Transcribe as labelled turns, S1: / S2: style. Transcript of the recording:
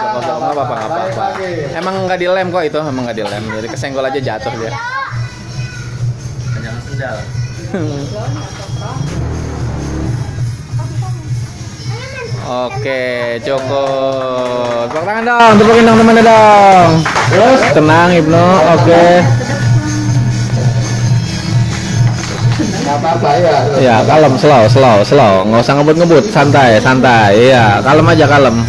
S1: Nggak apa-apa, nggak apa-apa. Emang nggak dilem kok itu, emang nggak dilem. Jadi kesenggol aja jatuh dia.
S2: Jangan sendal.
S1: Oke, cukup. Tepuk tangan dong, tepukin dong temannya dong. Terus tenang Ibnu. Oke.
S3: Apa-apa ya.
S1: Ya, kalem, slow, slow, slow. Nggak usah ngebut-ngebut, santai, santai. Iya, kalem aja, kalem.